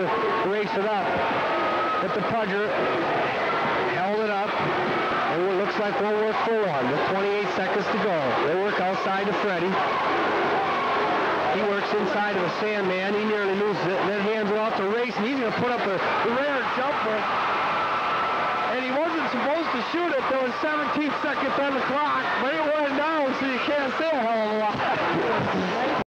to race it up. But the Pudger held it up. And it looks like we'll work full on. with 28 seconds to go. They work outside of Freddie. He works inside of a Sandman. He nearly loses it. And Then hands it off to Race, and he's going to put up a rare jumper. And he wasn't supposed to shoot it. There was 17 seconds on the clock, but it went down, so you can't say a hell of a lot.